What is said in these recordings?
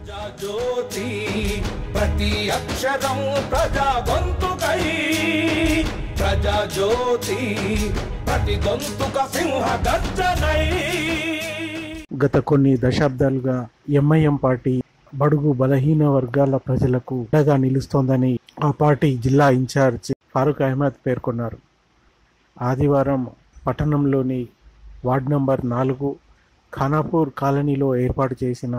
ప్రజాజ్యోతి ప్రతి అక్షరం ప్రజాగొంతుకై. ప్రజాజ్యోతి ప్రతి గొంతుక సింహ గర్జనై గత కొన్ని దశాబ్దాలుగా ఎంఐఎం పార్టీ బడుగు బలహీన వర్గాల ప్రజలకు అండగా నిలుస్తోందని ఆ పార్టీ జిల్లా ఇన్ఛార్జ్ ఫారూక్ అహ్మద్ పేర్కొన్నారు. ఆదివారం పట్టణంలోని వార్డ్ నంబర్ నాలుగు ఖానాపూర్ కాలనీలో ఏర్పాటు చేసిన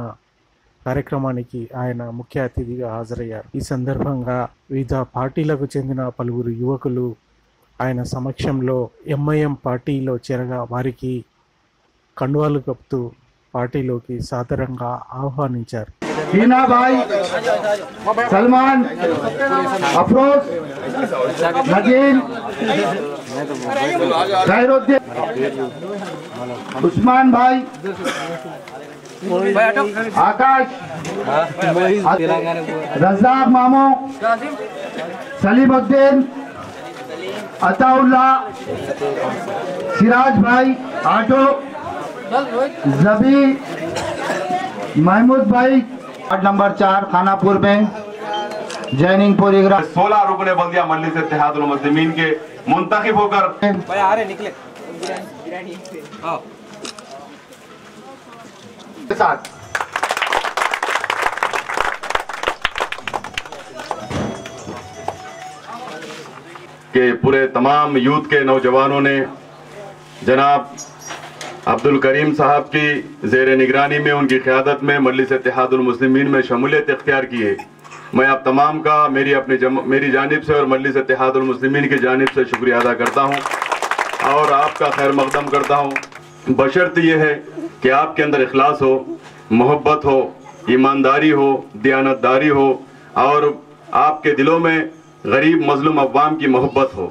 కార్యక్రమానికి ఆయన ముఖ్య అతిథిగా హాజరయ్యారు. ఈ సందర్భంగా వివిధ పార్టీలకు చెందిన పలువురు యువకులు ఆయన సమక్షంలో ఎంఐఎం పార్టీలో చేరగా వారికి కండువాలు కప్పుతూ పార్టీలోకి సాదరంగా ఆహ్వానించారు. آکاش رزاق مامو سلیم الدین عطا اللہ سراج بھائی آٹو زبی محمود بھائی آٹ نمبر چار خانہ پور میں جیننگ پوری گرہ سولہ رکن بلدیہ سے اتحاد المسلمین کے منتخب ہو کر ساتھ کہ پورے تمام یوت کے نوجوانوں نے جناب عبدالکریم صاحب کی زیر نگرانی میں، ان کی قیادت میں، مجلس اتحاد المسلمین میں شمولیت اختیار کیے میں آپ تمام کا میری اپنی جم... میری جانب سے اور مجلس اتحاد المسلمین کی جانب سے شکریہ ادا کرتا ہوں۔ اور آپ کا خیر مقدم کرتا ہوں۔ بشرط یہ ہے کہ آپ کے اندر اخلاص ہو، محبت ہو، ایمانداری ہو، دیانتداری ہو، اور آپ کے دلوں میں غریب، مظلوم، عوام کی محبت ہو۔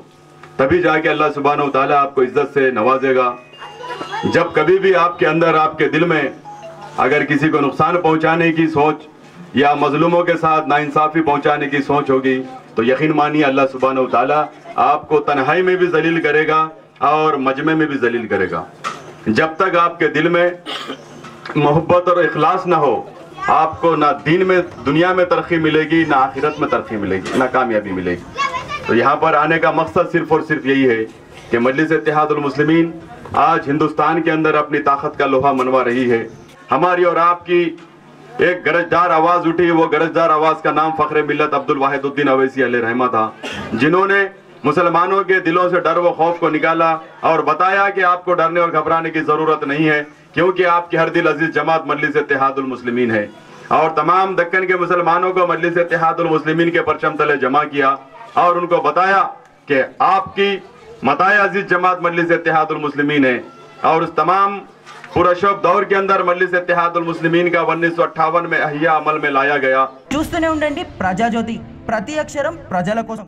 تبھی جا کے اللہ سبحانہ و تعالیٰ آپ کو عزت سے نوازے گا۔ جب کبھی بھی آپ کے اندر، آپ کے دل میں اگر کسی کو نقصان پہنچانے کی سوچ یا مظلوموں کے ساتھ ناانصافی پہنچانے کی سوچ ہوگی، تو یقین مانی اللہ سبحانہ و تعالیٰ آپ کو تنہائی میں بھی ذلیل کرے گا اور مجمع میں بھی ذلیل کرے گا۔ جب تک آپ کے دل میں محبت اور اخلاص نہ ہو، آپ کو نہ دین میں، دنیا میں ترقی ملے گی، نہ آخرت میں ترقی ملے گی، نہ کامیابی ملے گی۔ تو یہاں پر آنے کا مقصد صرف اور صرف یہی ہے کہ مجلس اتحاد المسلمین آج ہندوستان کے اندر اپنی طاقت کا لوہا منوا رہی ہے۔ ہماری اور آپ کی ایک گرجدار آواز اٹھی، وہ گرجدار آواز کا نام فخر ملت عبد الواحد الدین اویسی علیہ رحمہ تھا، جنہوں نے مسلمانوں کے دلوں سے ڈر و خوف کو نکالا اور بتایا کہ آپ کو ڈرنے اور گھبرانے کی ضرورت نہیں ہے، کیونکہ آپ کی ہر دل عزیز جماعت مجلس اتحاد المسلمین ہے۔ اور تمام دکن کے مسلمانوں کو مجلس اتحاد المسلمین کے پرچم تلے جمع کیا اور ان کو بتایا کہ آپ کی متائے عزیز جماعت مجلس اتحاد المسلمین ہے۔ اور اس تمام پرشب دور کے اندر مجلس اتحاد المسلمین کا انیس سو اٹھاون میں احیاء عمل میں لایا گیا۔ చూస్తూనే ఉండండి ప్రజాజ్యోతి ప్రతి اکشرم پراجہ కోసం